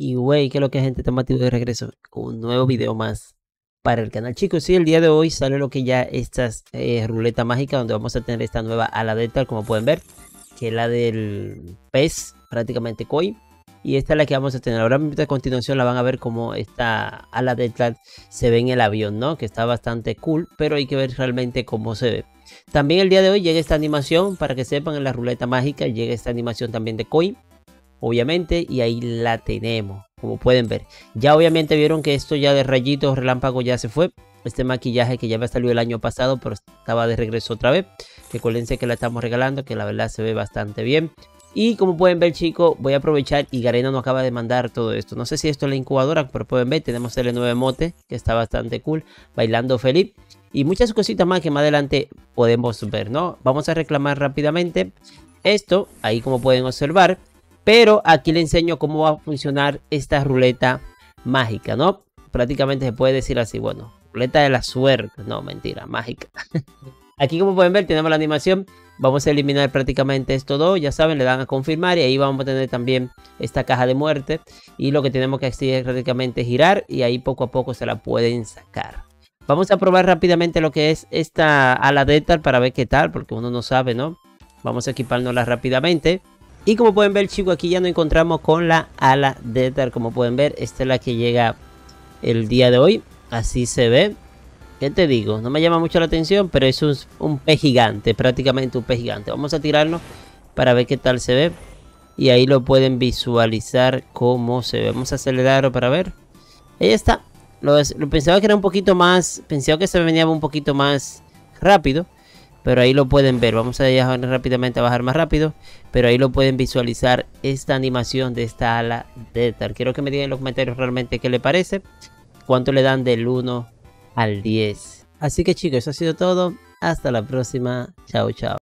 Y wey, que lo que gente, estamos de regreso un nuevo video más para el canal. Chicos, sí, el día de hoy sale lo que ya estas eh, ruleta mágica donde vamos a tener esta nueva ala dental, como pueden ver, que es la del pez, prácticamente koi. Y esta es la que vamos a tener. Ahora a continuación la van a ver como esta ala dental se ve en el avión, ¿no? Que está bastante cool, pero hay que ver realmente cómo se ve. También el día de hoy llega esta animación, para que sepan, en la ruleta mágica llega esta animación también de koi obviamente, y ahí la tenemos, como pueden ver. Ya obviamente vieron que esto ya de rayitos relámpago ya se fue. Este maquillaje que ya me salió el año pasado, pero estaba de regreso otra vez. Recuérdense que la estamos regalando, que la verdad se ve bastante bien. Y como pueden ver chicos, voy a aprovechar y Garena nos acaba de mandar todo esto. No sé si esto es la incubadora, pero pueden ver, tenemos el 9 mote, que está bastante cool, bailando feliz. Y muchas cositas más que más adelante podemos ver, ¿no? Vamos a reclamar rápidamente esto, ahí como pueden observar. Pero aquí le enseño cómo va a funcionar esta ruleta mágica, ¿no? Prácticamente se puede decir así, bueno, ruleta de la suerte, no, mentira, mágica. aquí como pueden ver tenemos la animación, vamos a eliminar prácticamente esto dos, ya saben, le dan a confirmar y ahí vamos a tener también esta caja de muerte. Y lo que tenemos que hacer es prácticamente girar y ahí poco a poco se la pueden sacar. Vamos a probar rápidamente lo que es esta ala dental para ver qué tal, porque uno no sabe, ¿no? Vamos a equipárnosla rápidamente. Y como pueden ver chicos, aquí ya nos encontramos con la ala de Como pueden ver, esta es la que llega el día de hoy. Así se ve. ¿Qué te digo? No me llama mucho la atención, pero es un, pez gigante, prácticamente un pez gigante. Vamos a tirarlo para ver qué tal se ve. Y ahí lo pueden visualizar cómo se ve. Vamos a acelerarlo para ver. Ahí está. Lo, lo pensaba que era un poquito más... Pensaba que se venía un poquito más rápido. Pero ahí lo pueden ver. Vamos a dejar rápidamente a bajar más rápido. Pero ahí lo pueden visualizar esta animación de esta ala de tal. Quiero que me digan en los comentarios realmente qué le parece. Cuánto le dan del 1 al 10. Así que chicos, eso ha sido todo. Hasta la próxima. Chao, chao.